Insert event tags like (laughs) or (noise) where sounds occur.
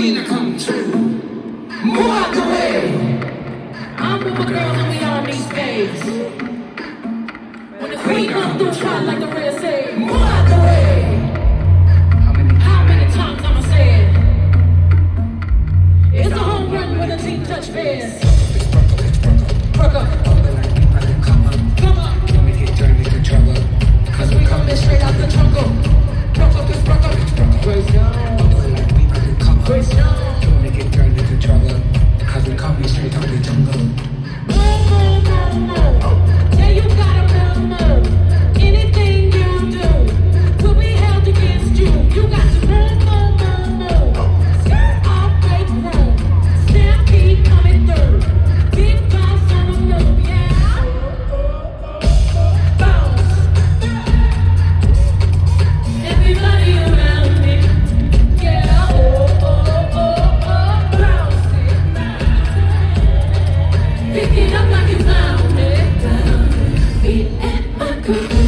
queen to come true. Move out the way. I'm with my girls and we on these days. When the queen comes through, try like the real say, move out the way. How many, times I'ma? It's a home run when the team touch base. Thank (laughs) you.